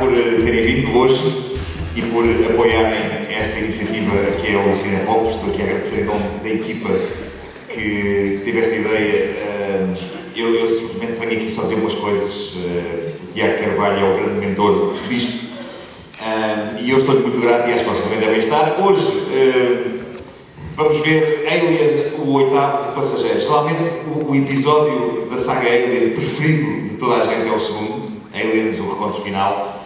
por eh, terem vindo hoje e por apoiarem esta iniciativa que é o Cine Pop. Estou aqui a agradecer em nome da equipa que teve esta ideia. Eh, eu, eu simplesmente venho aqui só dizer umas coisas. Eh, o Tiago Carvalho é o grande mentor disto. E eu estou-lhe muito grato e acho que vocês também devem estar. Hoje vamos ver Alien, o oitavo passageiro. Geralmente o, episódio da saga Alien preferido de toda a gente é o segundo, Aliens, o Recontro Final,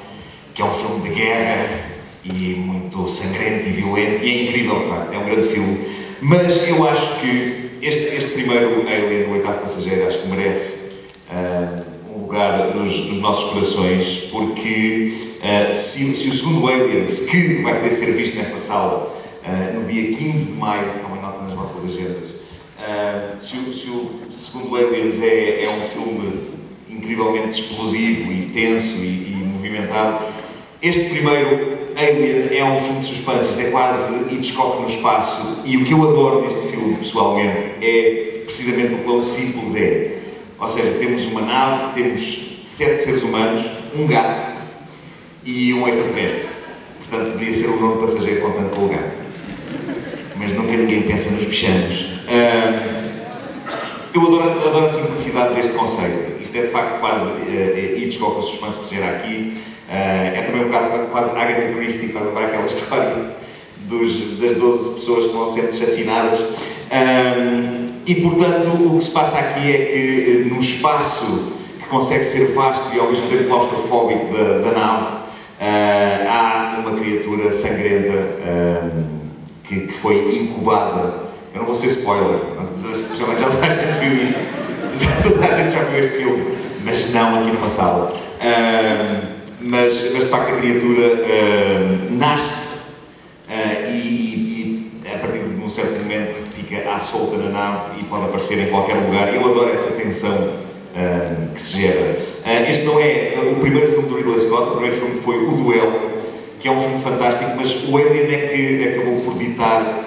que é um filme de guerra e muito sangrento e violento, e é incrível, de facto, é um grande filme. Mas eu acho que este, este primeiro Alien, o oitavo passageiro, acho que merece uh, um lugar nos, nos, nossos corações, porque uh, se, se, o segundo Aliens, que vai poder ser visto nesta sala uh, no dia 15 de maio, tomem nota nas vossas agendas, se o, se, o, segundo Aliens é, é um filme incrivelmente explosivo e tenso e, e movimentado, este primeiro Alien é um filme de suspense, isto é quase Hitchcock no espaço, e o que eu adoro deste filme, pessoalmente, é precisamente o quão simples é. Ou seja, temos uma nave, temos sete seres humanos, um gato e um extraterrestre. Portanto, deveria ser o nono passageiro contando com o gato. Mas nunca ninguém pensa nos bichanos. Eu adoro, adoro, a simplicidade deste conceito. Isto é de facto quase uh, Hitchcock o suspense que se gera aqui. Uh, é também um bocado quase Agatha Christie, faz lembrar aquela história dos, das 12 pessoas que vão ser assassinadas. Um, e portanto, o que se passa aqui é que no espaço que consegue ser vasto e ao mesmo tempo claustrofóbico da, da nave, uh, há uma criatura sangrenta um, que, que, foi incubada. Eu não vou ser spoiler, mas já, já toda a gente viu isso. Toda a gente já viu este filme, mas não aqui numa sala. Um, mas, mas de facto a criatura uh, nasce uh, e, e, a partir de um certo momento fica à solta na nave e pode aparecer em qualquer lugar. Eu adoro essa tensão uh, que se gera. este não é o primeiro filme do Ridley Scott, o primeiro filme foi O Duelo, que é um filme fantástico, mas o Alien é que acabou por ditar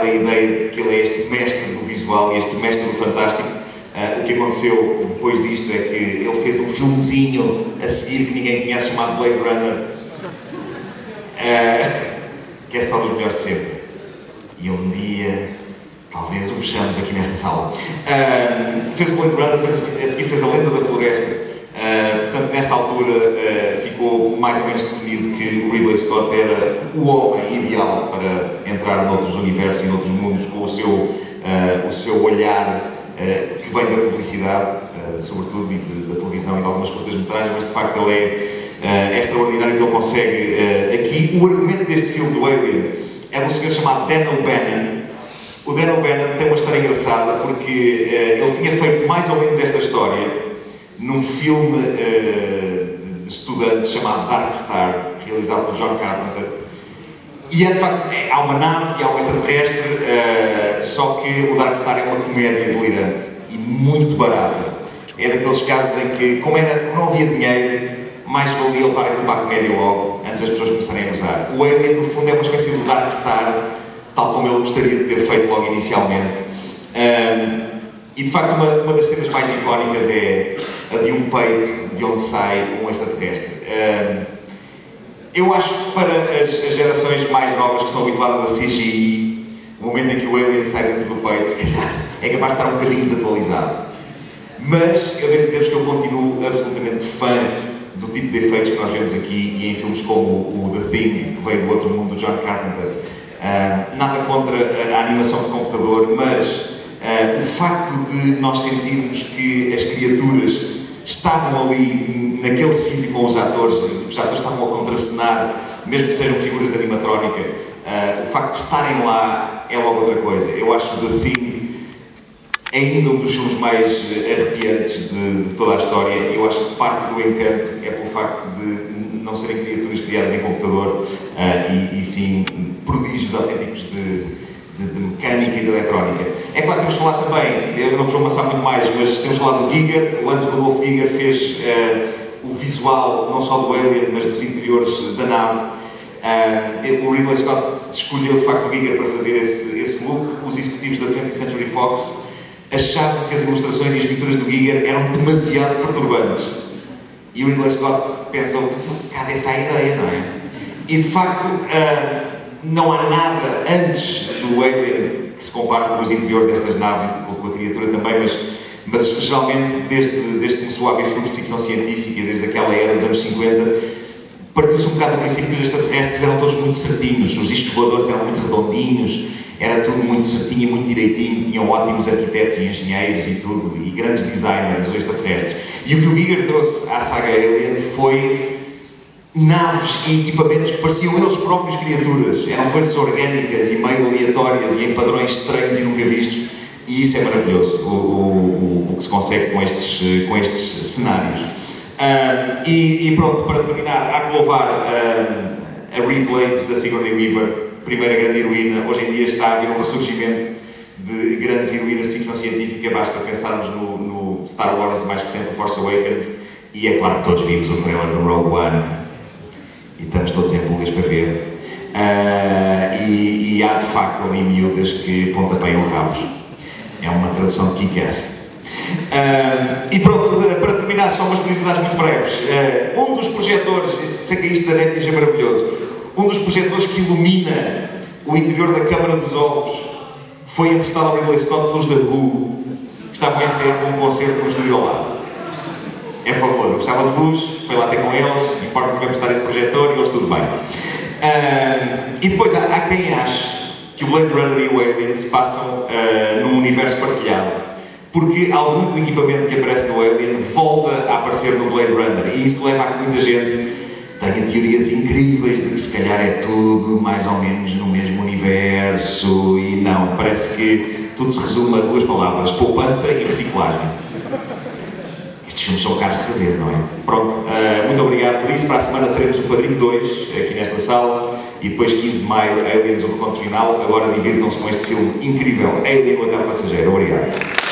a ideia de que ele é este mestre do visual e este mestre do fantástico Uh, o que aconteceu depois disto é que ele fez um filmezinho a seguir que ninguém conhece chamado Blade Runner, uh, que é só dos melhores de sempre. E um dia, talvez o vejamos aqui nesta sala. Uh, fez o Blade Runner, depois a seguir fez a Lenda da Floresta. portanto, nesta altura ficou mais ou menos definido que o Ridley Scott era o homem ideal para entrar noutros universos e noutros mundos com o seu, o seu olhar eh, que vem da publicidade, eh, sobretudo, e da televisão e de algumas curtas-metragens, mas de facto ele é, extraordinário que ele consegue aqui. O argumento deste filme do Alien é um senhor chamado Dan O'Bannon. O Dan O'Bannon tem uma história engraçada porque ele tinha feito mais ou menos esta história num filme de estudantes chamado Dark Star, realizado por John Carpenter. E é de facto, é, há uma nave e há um extraterrestre, uh, só que o Dark Star é uma comédia delirante e muito barata. É daqueles casos em que, como era, não havia dinheiro, mais valia levar aquilo para a comédia logo, antes das pessoas começarem a usar. O Alien, no fundo, é uma espécie de Dark Star, tal como ele gostaria de ter feito logo inicialmente. E de facto, uma, uma, das cenas mais icónicas é a de um peito de onde sai um extraterrestre. Um, eu acho que para as, as, gerações mais novas que estão habituadas a CGI, o momento em que o Alien sai dentro do peito, se calhar, é capaz de estar um bocadinho desatualizado. Mas eu devo dizer-vos que eu continuo absolutamente fã do tipo de efeitos que nós vemos aqui e em filmes como o, The Thing, que veio do outro mundo, do John Carpenter. Uh, nada contra a, a, animação de computador, mas uh, o facto de nós sentirmos que as criaturas estavam ali naquele sítio com os atores, os atores estavam a contracenar, mesmo que sejam figuras de animatrónica, uh, o facto de estarem lá é logo outra coisa. Eu acho The Thing ainda um dos filmes mais arrepiantes de, de toda a história. Eu acho que parte do encanto é pelo facto de não serem criaturas criadas em computador uh, e, e sim prodígios autênticos de de, de, mecânica e de eletrónica. É claro que temos falado também, eu não vos vou amassar muito mais, mas temos falado do Giger, o Hans Rudolf Giger fez uh, o visual não só do Alien, mas dos interiores da nave. Uh, o Ridley Scott escolheu de facto o Giger para fazer esse, esse look. Os executivos da 20th Century Fox achavam que as ilustrações e as pinturas do Giger eram demasiado perturbantes. E o Ridley Scott pensou, cadê essa ideia, não é? E de facto, uh, não há nada antes do Alien que se compare com os interiores destas naves e com a criatura também, mas, mas geralmente, desde, desde que começou a haver filmes de ficção científica, desde aquela era dos anos 50, partiu-se um bocado do princípio que os extraterrestres eram todos muito certinhos, os discos eram muito redondinhos, era tudo muito certinho e muito direitinho, tinham ótimos arquitetos e engenheiros e tudo, e grandes designers, os extraterrestres. E o que o Giger trouxe à saga Alien foi naves e equipamentos que pareciam eles próprios criaturas, eram coisas orgânicas e meio aleatórias e em padrões estranhos e nunca vistos, e isso é maravilhoso, o, o, o que se consegue com estes, com estes cenários. E, e, pronto, para terminar, há que louvar a replay da Sigourney Weaver, primeira grande heroína. Hoje em dia está a haver um ressurgimento de grandes heroínas de ficção científica, basta pensarmos no, no Star Wars mais recente, Force Awakens, e é claro que todos vimos o trailer do Rogue One e estamos todos em pulgas para ver. Uh, e, e, há de facto ali miúdas que pontapeiam rabos. É uma tradução de kick-ass. Uh, e pronto, para terminar, só umas curiosidades muito breves. Uh, um dos projetores, que isto da NET é maravilhoso, um dos projetores que ilumina o interior da Câmara dos Ovos foi emprestado ao Ridley Scott pelos da Who, que estavam a encerrar um concerto no estúdio ao lado. É famoso, gostava de luz, foi lá ter com eles, importa-se bem emprestar esse projetor e eles tudo bem. Uh, e depois há, há, quem ache o Blade Runner e o Alien se passam num universo partilhado. Porque algum do equipamento que aparece no Alien volta a aparecer no Blade Runner. E isso leva a que muita gente tenha teorias incríveis de que se calhar é tudo mais ou menos no mesmo universo. E não, parece que tudo se resume a duas palavras, poupança e reciclagem. São caros de fazer, não é? Pronto, uh, muito obrigado por isso. Para a semana teremos o Quadrinho 2 aqui nesta sala e depois 15 de maio Aliens, o Reconto Final. Agora divirtam-se com este filme incrível, Alien, o Oitavo Passageiro. Obrigado.